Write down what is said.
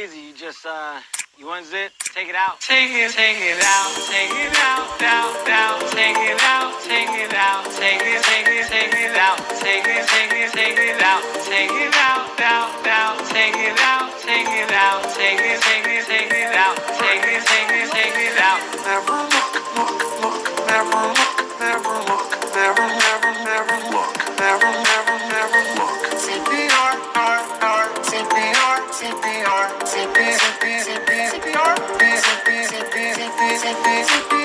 easy. You just, uh, you unzip, take it out. Take it, take it out, take it out, out, out, take it out, take it out, take it, take it, take it out, take it, take it, take it out, take it out, out, out, take it out, take it out, take it, take it, take it out, Thank you.